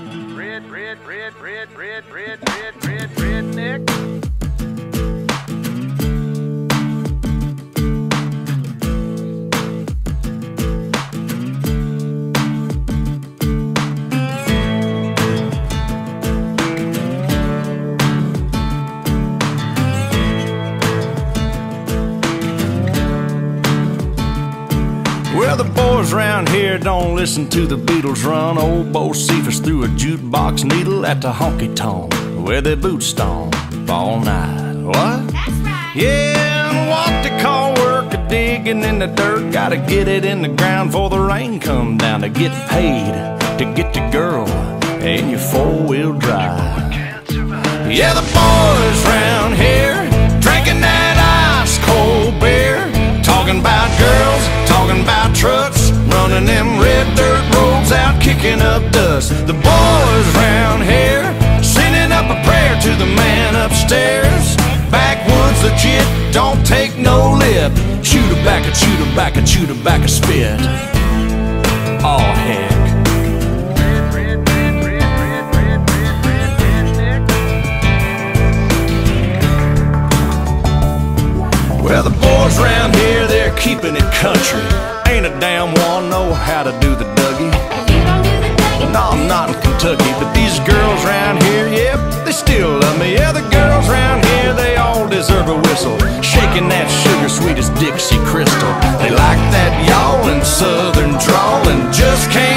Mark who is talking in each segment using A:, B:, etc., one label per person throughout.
A: Red, red, red, red, red, red, red, red, red. The boys round here don't listen to the Beatles run. Old Bocephus threw a jukebox needle at the honky tonk where they boot stomp all night. What?
B: That's right.
A: Yeah, and what they call work a digging in the dirt. Gotta get it in the ground before the rain come down to get paid to get the girl in your four wheel drive. Yeah, the boys round here up dust. The boys round here sending up a prayer to the man upstairs. Backwoods legit, don't take no lip. Shoot a back, a shoot a back, a shoot a back, a spit. Oh heck. Well, the boys round here, they're keeping it country. Ain't a damn one know how to do the Dougie. Kentucky, but these girls round here, yep, they still love me. Yeah, the girls round here, they all deserve a whistle. Shaking that sugar sweet as Dixie Crystal. They like that yawling southern drawl and just can't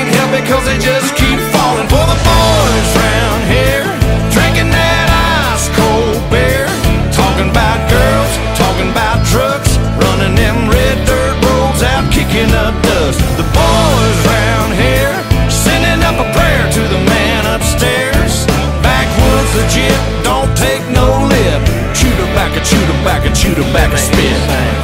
A: no lip. Back, a